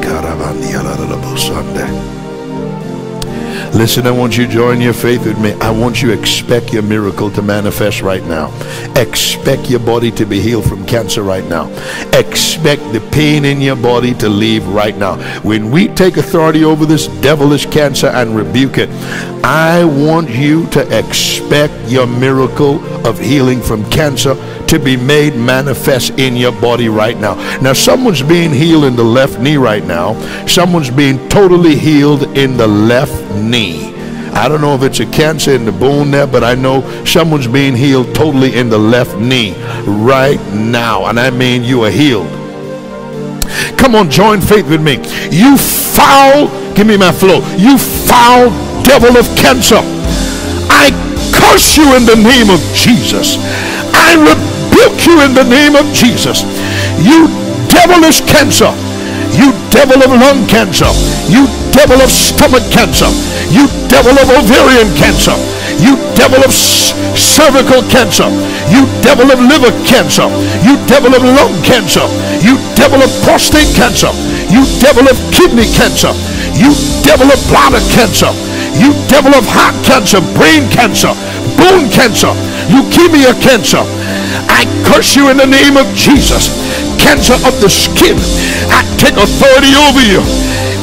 karavan yalanını bulsam de. Listen, I want you to join your faith with me. I want you to expect your miracle to manifest right now. Expect your body to be healed from cancer right now. Expect the pain in your body to leave right now. When we take authority over this devilish cancer and rebuke it, I want you to expect your miracle of healing from cancer to be made manifest in your body right now. Now, someone's being healed in the left knee right now. Someone's being totally healed in the left knee. I don't know if it's a cancer in the bone there, but I know someone's being healed totally in the left knee right now. And I mean, you are healed. Come on, join faith with me. You foul, give me my flow. You foul devil of cancer. I curse you in the name of Jesus. I rebuke you in the name of Jesus. You devilish cancer. You devil of lung cancer. You devil of stomach cancer. You devil of ovarian cancer. You devil of cervical cancer. You devil of liver cancer. You devil of lung cancer. You devil of prostate cancer. You devil of kidney cancer. You devil of bladder cancer. You devil of heart cancer, brain cancer, bone cancer, leukemia cancer. I curse you in the name of Jesus. Cancer of the skin. I take authority over you.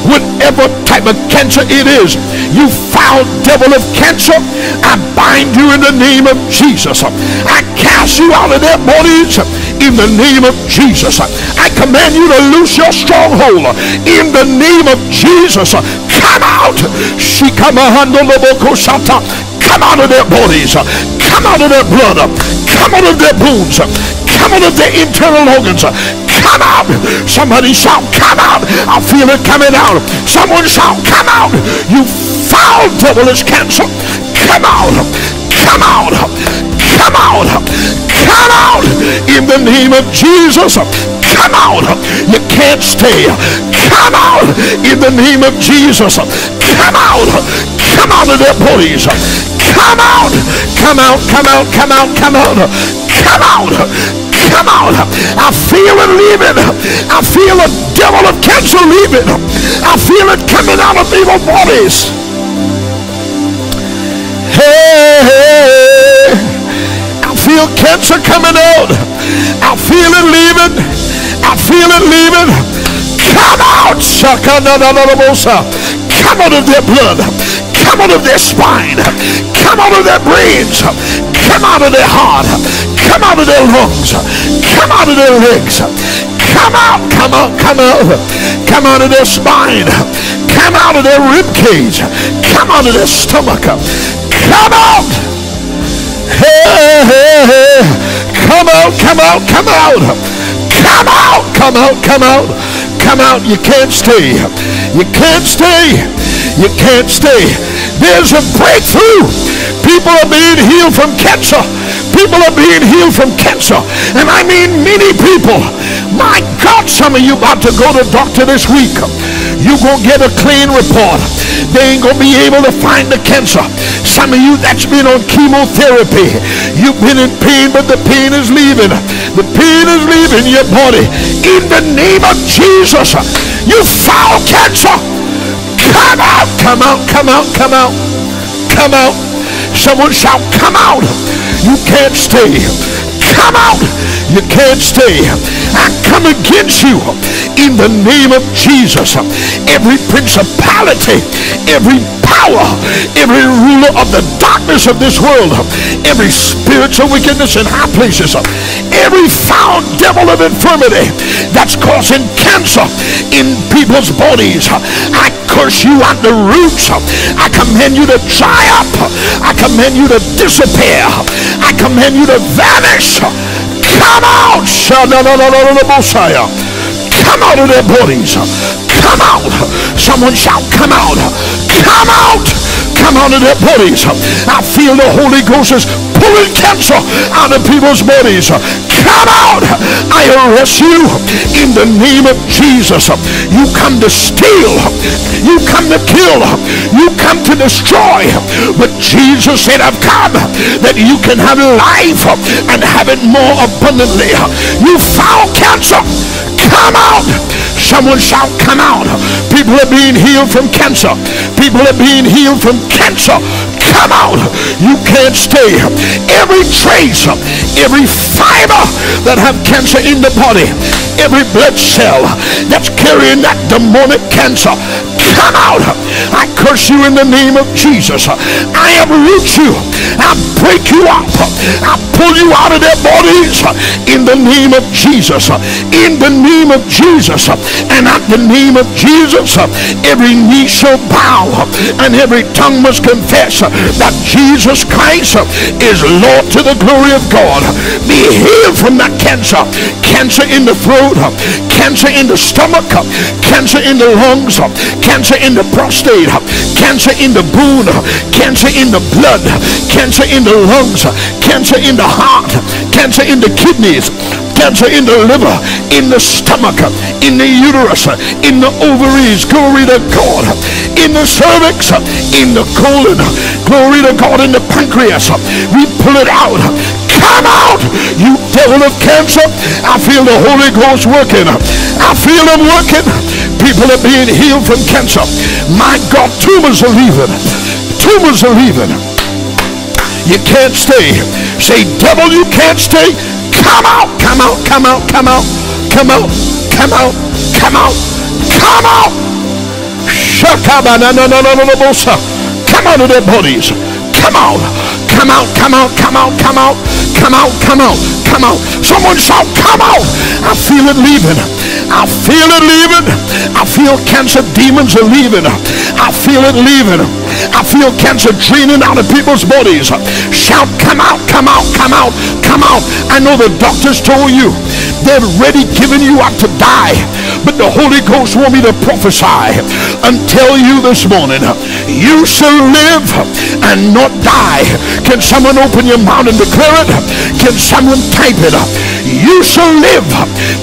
Whatever type of cancer it is, you foul devil of cancer, I bind you in the name of Jesus. I cast you out of their bodies in the name of Jesus. I command you to loose your stronghold in the name of Jesus. Come out. Come out of their bodies. Come out of their blood. Come out of their bones. Come out of their internal organs. Come out. Somebody shout, come out. I feel it coming out. Someone shout, come out. You foul devilish cancer. Come out. Come out. Come out. Come out. In the name of Jesus. Come out. You can't stay. Come out. In the name of Jesus. Come out. Come out of their bodies. Come out. Come out. Come out. Come out. Come out. Come out. Come out. I feel it leaving. I feel a devil of cancer leaving. I feel it coming out of evil bodies. Hey, hey. I feel cancer coming out. I feel it leaving. I feel it leaving. Come out. Come out of their blood. Come out of their spine. Come out of their brains. Come out of their heart. Come out of their lungs. Come out of their legs. Come out, come out, come out. Come out of their spine. Come out of their rib cage. Come out of their stomach. Come out. Hey, hey, hey. Come out, come out, come out. Come out, come out, come out. Come out. You can't stay. You can't stay. You can't stay. There's a breakthrough. People are being healed from cancer. People are being healed from cancer. And I mean many people. My God, some of you about to go to doctor this week. You're going to get a clean report. They ain't going to be able to find the cancer. Some of you that's been on chemotherapy. You've been in pain, but the pain is leaving. The pain is leaving your body. In the name of Jesus, you foul cancer. Come out, come out, come out, come out, come out. Someone shout, come out. You can't stay. Come out. You can't stay. I come against you in the name of Jesus. Every principality, every power, every ruler of the darkness of this world, every spiritual wickedness in high places, every foul devil of infirmity that's causing cancer in people's bodies. I curse you at the roots. I command you to dry up. I command you to disappear. I command you to vanish. Come out. Messiah. Come out of their bodies. Come out. Someone shout, come out. Come out. Come out of their bodies. I feel the Holy Ghost is pulling cancer out of people's bodies. Come out. I arrest you in the name of Jesus. You come to steal. You come to kill. You come to destroy. But Jesus said, I've come that you can have life and have it more abundantly. You foul cancer. Come out. Someone shout, come out. People are being healed from cancer. People are being healed from cancer. Come out. You can't stay. Every trace, every fiber that have cancer in the body, every blood cell that's carrying that demonic cancer, come out. I curse you in the name of Jesus. I uproot you. I break you up. I pull you out of their bodies in the name of Jesus. In the name of Jesus. And at the name of Jesus, every knee shall bow and every tongue must confess that Jesus Christ is Lord to the glory of God. Be healed from that cancer. Cancer in the throat, cancer in the stomach, cancer in the lungs, cancer in the prostate, cancer in the bone, cancer in the blood, cancer in the lungs, cancer in the heart, cancer in the kidneys, cancer in the liver, in the stomach, in the uterus, in the ovaries, glory to God, in the cervix, in the colon, glory to God, in the pancreas. We pull it out. Come out, you devil of cancer. I feel the Holy Ghost working. I feel him working. People are being healed from cancer. My God, tumors are leaving. Tumors are leaving. You can't stay. Say, devil, you can't stay. Come out, come out, come out, come out, come out, come out, come out, come out. Come out of their bodies. Come out, come out, come out, come out, come out, come out, come out, come out. Someone shout, come out. I feel it leaving. I feel it leaving. I feel cancer demons are leaving. I feel it leaving. I feel cancer draining out of people's bodies. Shout, come out, come out, come out, come out. I know the doctors told you they're ready giving you up to die. But the Holy Ghost want me to prophesy and tell you this morning, you shall live and not die. Can someone open your mouth and declare it? Can someone type it? You shall live.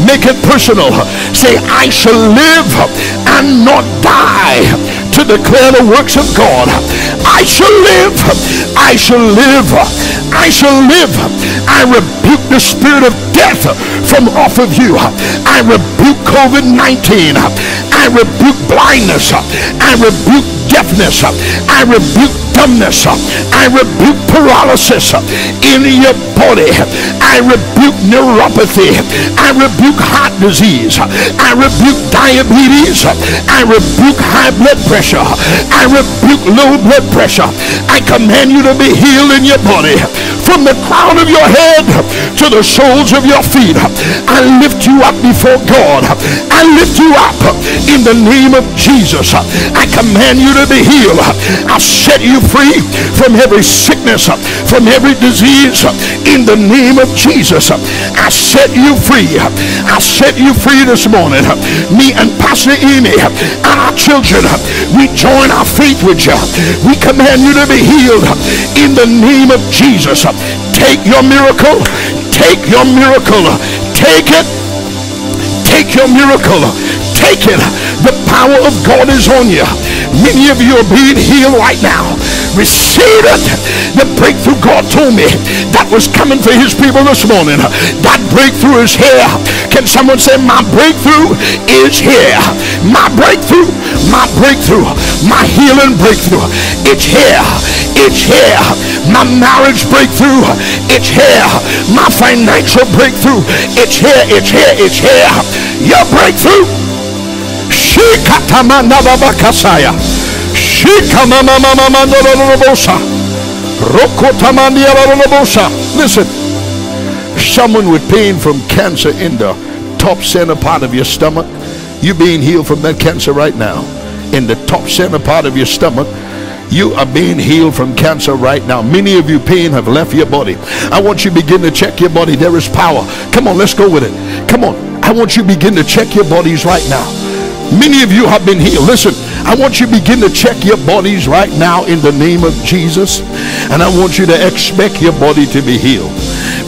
Make it personal. Say, I shall live and not die to declare the works of God. I shall live. I shall live. I shall live. I rebuke the spirit of death from off of you. I rebuke COVID-19. I rebuke blindness. I rebuke deafness. I rebuke dumbness. I rebuke paralysis in your body. I rebuke neuropathy. I rebuke heart disease. I rebuke diabetes. I rebuke high blood pressure. I rebuke low blood pressure. I command you to be healed in your body from the crown of your head to the soles of your feet. I lift you up before God. I lift you up in the name of Jesus. I command you to be healed. I set you free from every sickness, from every disease in the name of Jesus. I set you free. I set you free this morning. Me and Pastor Aimee and our children, we join our faith with you. We command you to be healed in the name of Jesus. Take your miracle. Take your miracle. Take it. Take your miracle. Take it. The power of God is on you. Many of you are being healed right now. Receive it. The breakthrough God told me that was coming for his people this morning. That breakthrough is here. Can someone say, My breakthrough is here? My breakthrough, my breakthrough, my healing breakthrough. It's here. It's here. My marriage breakthrough. It's here. My financial breakthrough. It's here. It's here. It's here. Your breakthrough. Shikatamandabakasaya. Shikamamamamamandololobosa. Rokotamandialolobosa. Listen. Someone with pain from cancer in the top center part of your stomach. You're being healed from that cancer right now. In the top center part of your stomach. You are being healed from cancer right now. Many of you pain have left your body. I want you to begin to check your body. There is power. Come on, let's go with it. Come on. I want you to begin to check your bodies right now. Many of you have been healed. Listen, I want you to begin to check your bodies right now in the name of Jesus. And I want you to expect your body to be healed.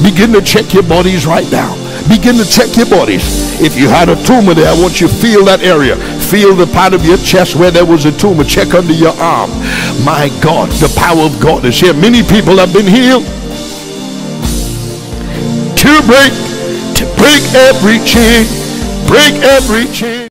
Begin to check your bodies right now. Begin to check your bodies. If you had a tumor there, I want you to feel that area. Feel the part of your chest where there was a tumor. Check under your arm. My God, the power of God is here. Many people have been healed. To break, to break every chain, break every chain.